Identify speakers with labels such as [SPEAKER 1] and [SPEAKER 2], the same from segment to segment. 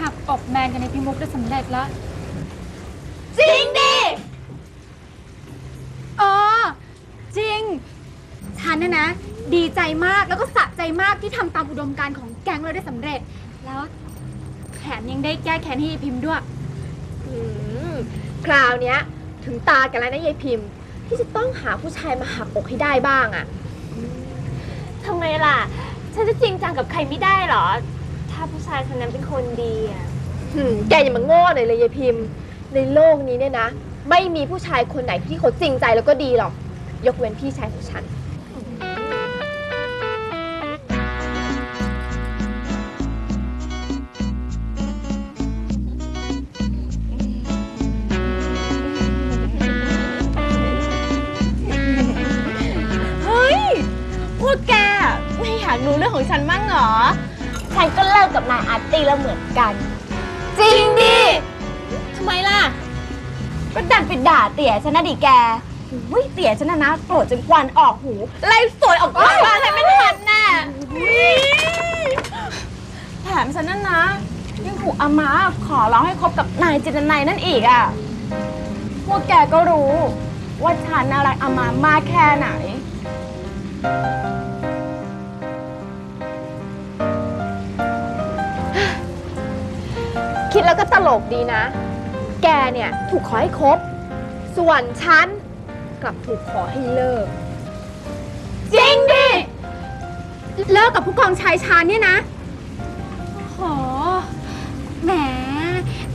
[SPEAKER 1] หักอกแมนกันในพิมุกได้สำเร็จแล้ว
[SPEAKER 2] จริงดิ
[SPEAKER 1] เออจริง ฉันนะนะ ดีใจมากแล้วก็สะใจมากที่ทำตามอุดมการณ์ของแก๊งเราได้สำเร็จ แล้วแถมยังได้แก้แค้นให้ยายพิมพ์ด้วย
[SPEAKER 2] อืมคราวเนี้ย ถึงตากันแล้วนะยายพิมพ์ ที่จะต้องหาผู้ชายมาหักอกให้ได้บ้างอะ
[SPEAKER 3] ทำไมล่ะ ฉันจะจริงจังกับใครไม่ได้เหรอ ถ้าผู้ชายคนนั้นเป็นคนดีอะ
[SPEAKER 2] หืมแกอย่ามาโง่หน่อยเลยยายพิมพ์ ในโลกนี้เนี่ยนะ ไม่มีผู้ชายคนไหนที่เขาจริงใจแล้วก็ดีหรอก ยกเว้นพี่ชายของฉัน
[SPEAKER 3] เฮ้ย พวกแกไม่อยากรู้เรื่องของฉันมั่งเหรอ ฉันก็เลิกกับนายอาร์ตี้แล้วเหมือนกัน จริงดิทำไมล่ะ ก็ดันไปด่าเตี๋ยฉันนะดิแกอุ้ยเตี๋ยฉันนะนะโกรธจนควันออกหูไล่สวยออกจากบ้านเลยไม่ทันน่ะอุ๊ยแถมฉันนั่นนะยังถูกอามาขอร้องให้คบกับนายจินนัยนั่นอีกอะ พวกแกก็รู้ ว่าฉันน่ารักอามามากแค่ไหน
[SPEAKER 2] แล้วก็ตลกดีนะ แกเนี่ยถูกขอให้คบ ส่วนฉันกลับถูกขอให้เลิก
[SPEAKER 1] จริงดิ เลิกกับผู้กองชายชาญเนี่ยนะโหแหม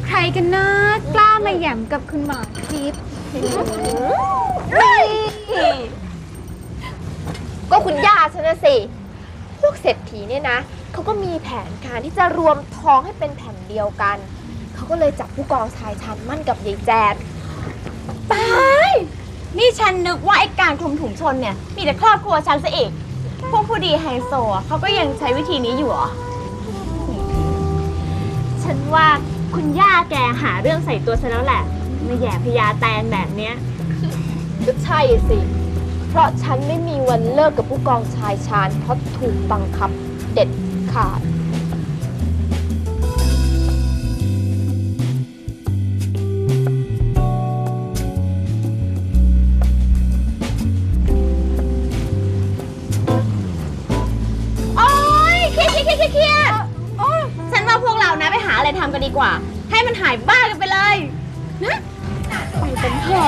[SPEAKER 1] ใครกันนะกล้ามาแหย่มกับคุณหมอทิพย์
[SPEAKER 2] ก็คุณย่าฉันนะสิ พวกเศรษฐีเนี่ยนะ เขาก็มีแผนการที่จะรวมท้องให้เป็นแผ่นเดียวกัน เขาก็เลยจับผู้กองชายชันมั่นกับยายแจน
[SPEAKER 3] ตายนี่ฉันนึกว่าไอ้การคลุมถุงชนเนี่ย มีแต่ครอบครัวฉันซะอีก พวกผู้ดีไฮโซอะเขาก็ยังใช้วิธีนี้อยู่เหรอ ฉันว่าคุณย่าแกหาเรื่องใส่ตัวฉันแล้วแหละ มาแย่พญาแตนแบบเนี้ย
[SPEAKER 2] ก็ใช่สิ เพราะฉันไม่มีวันเลิกกับผู้กองชายชาญเพราะถูกบังคับเด็ดขาด
[SPEAKER 3] ว่า ให้มันหายบ้ากันไปเลยนะไปกันเถอ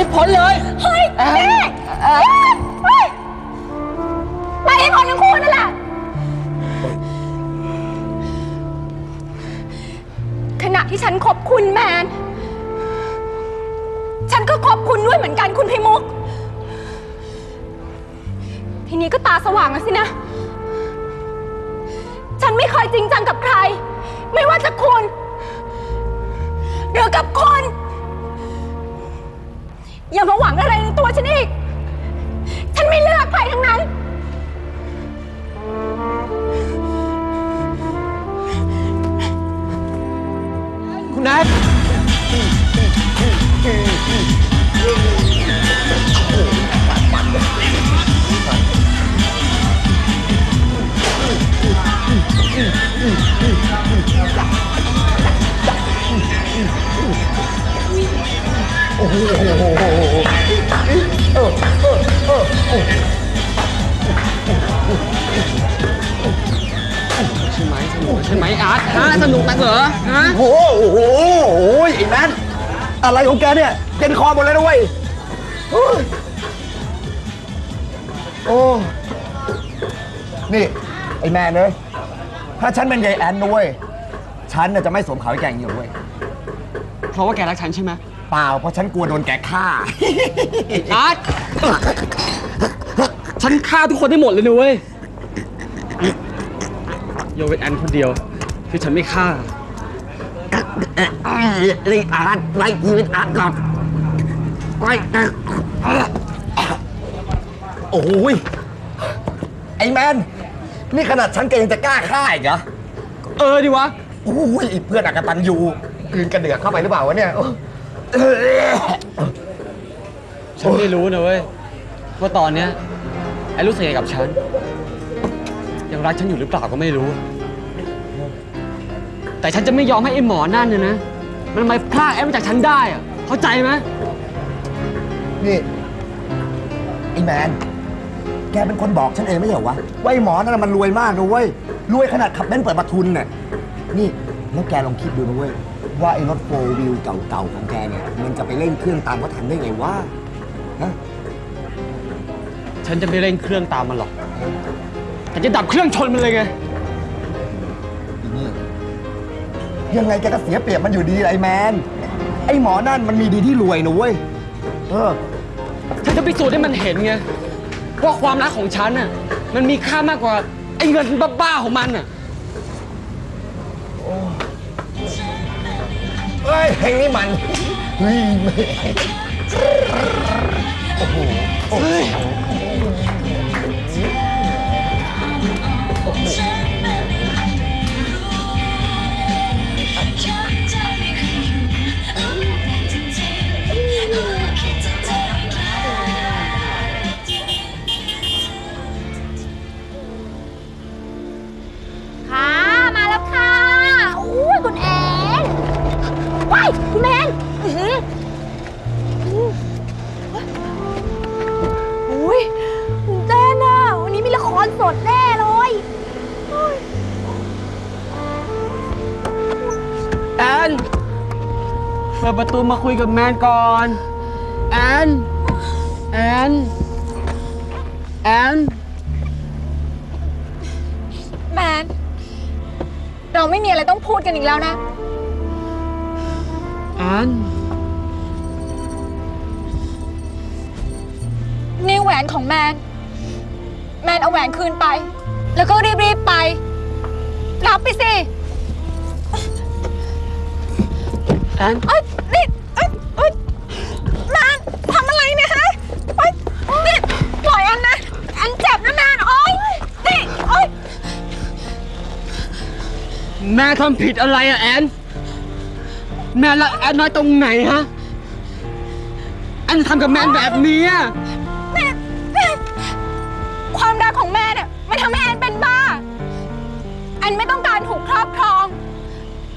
[SPEAKER 3] ไป
[SPEAKER 4] ให้พ้นเลย
[SPEAKER 3] เฮ้ย
[SPEAKER 4] แอน
[SPEAKER 3] แม่เฮ้ยเฮ้ยไปให้พ้นทั้งคู่นั่นแหละ
[SPEAKER 1] ขณะที่ฉันขอบคุณแมน ฉันก็ขอบคุณด้วยเหมือนกันคุณพิมุก ทีนี้ก็ตาสว่างแล้วสินะ ฉันไม่เคยจริงจังกับใคร ไม่ว่าจะคุณ หรือกับคน อย่ามาหวังอะไรในตัวฉันอีก ฉันไม่เลือกใครทั้งนั้น
[SPEAKER 4] ฮะสนุกนักเหรอฮะ
[SPEAKER 5] โอ้โหโอ้โหโอ้ยไอ้แมนอะไรของแกเนี่ยเต็นคอหมดเลยนะเว้ยโอ้ยโอ้นี่ ไอ้แมนเลยถ้าฉันเป็นยายแอนนะเว้ยฉันน่ะจะไม่สวมเขาให้แกอย่างนี้หรอกเว้ย
[SPEAKER 4] เพราะว่าแกรักฉันใช่ไหม
[SPEAKER 5] เปล่าเพราะฉันกลัวโดนแกฆ่า
[SPEAKER 4] อาร์ตฉันฆ่าทุกคนได้หมดเลยนะเว้ยโยกเวนแอนคนเดียว ที่ฉันไม่ฆ่า
[SPEAKER 5] รีอาร์ตไล่ชีวิตอาร์ตก่อนไล่โอ้ย ไอ้แมน นี่ขนาดฉันแกยังจะกล้าฆ่าอีกเหรอ
[SPEAKER 4] เออดิวะ
[SPEAKER 5] โอ้ยอ้เพื่อนอากตันยูกลืนกระเดือกเข้าไปหรือเปล่าวะเนี่ย
[SPEAKER 4] ฉันไม่รู้นะเว้ย ว่าตอนเนี้ยแอมรู้สึกยังไงกับฉัน ยังรักฉันอยู่หรือเปล่าก็ไม่รู้ แต่ฉันจะไม่ยอมให้ไอ้หมอนั่นเนี่ยนะ มันมาพลากแอมจากฉันได้อะเข้าใจไหม
[SPEAKER 5] นี่ไอ้แมน แกเป็นคนบอกฉันเองไม่ใช่เหรอวะว่าไอ้หมอนั่นนะมันรวยมากนะเว้ย รวยขนาดขับเบนซ์เปิดประทุนเนี่ยนี่แล้วแกลองคิดดูนะเว้ย ว่าไอ้รถโฟล์วิวเก่าๆของแกเนี่ย มันจะไปเร่งเครื่องตามเขาทันได้ไงวะฮะ
[SPEAKER 4] ฉันจะไม่เร่งเครื่องตามมันหรอกแต่จะดับเครื่องชนมันเลยไง
[SPEAKER 5] ยังไงแกก็เสียเปรียบมันอยู่ดีไอ้แมน ไอ้หมอนั่นมันมีดีที่รวยนะเว้ย เออ
[SPEAKER 4] ฉันจะพิสูจน์ให้มันเห็นไงว่าความรักของฉันน่ะมันมีค่ามากกว่าไอ้เงินบ้าๆของมันน่ะ
[SPEAKER 5] เฮ้ยเพลงนี้มันเฮ้ยโอ้โห
[SPEAKER 4] เปิดประตูมาคุยกับแมนก่อน แอน แอน แอน
[SPEAKER 1] แมน เราไม่มีอะไรต้องพูดกันอีกแล้วนะ
[SPEAKER 4] แอน
[SPEAKER 1] นี่แหวนของแมน แมนเอาแหวนคืนไป แล้วก็รีบๆไป รับไปสิ
[SPEAKER 4] แอน
[SPEAKER 1] เอ้ยนี่เอ้ยเอ้ยแมนทำอะไรเนี่ยฮะเอ้ยนี่ปล่อยอันนะอันเจ็บนะแมนโอ้ยนี่โอ้ย
[SPEAKER 4] แม่ทำผิดอะไรอะแอน แม่ละแอนน้อยตรงไหนฮะ แอนทำกับแมนแบบนี้อะ
[SPEAKER 1] นี่นี่ความรักของแม่เนี่ยมันทำให้แอนเป็นบ้า แอนไม่ต้องการถูกครอบครอง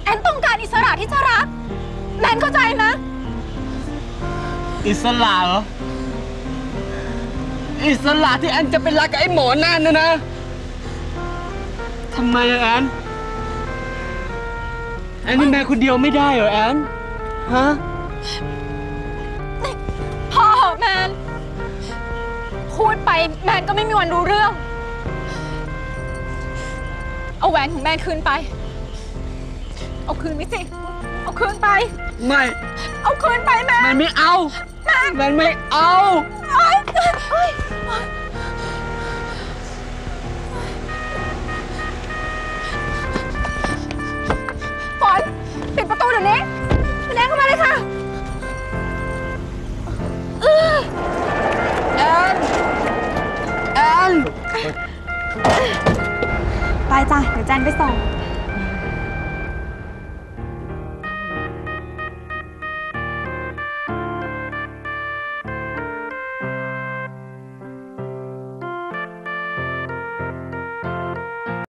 [SPEAKER 1] แอนต้องการอิสระที่จะรักแม นเข้าใจไหม
[SPEAKER 4] อิสระเหรอ อิสระที่แอนจะเป็นรักกับไอ้หมอนั่นนะนะทำไมอะแอนแอนนี่แม่คนเดียวไม่ได้เหรอแอนฮะ
[SPEAKER 1] พอเหอะแมน พูดไปแมนก็ไม่มีวันรู้เรื่อง เอาแหวนของแมนคืนไป เอาคืนไปสิ เอาคืนไป
[SPEAKER 4] ไม่
[SPEAKER 1] เอาคืนไปแม
[SPEAKER 4] แม
[SPEAKER 1] น
[SPEAKER 4] นไม่เอา
[SPEAKER 1] แมน
[SPEAKER 4] แมนไม่เอา
[SPEAKER 1] โอ๊ยโอ๊ยฝนปิดประตูเดี๋ยวนี้คุณแอนเข้ามาเลยค่ะ
[SPEAKER 4] แอนแอน
[SPEAKER 1] ไปจ้ะเดี๋ยวแจนไปส่ง
[SPEAKER 4] แ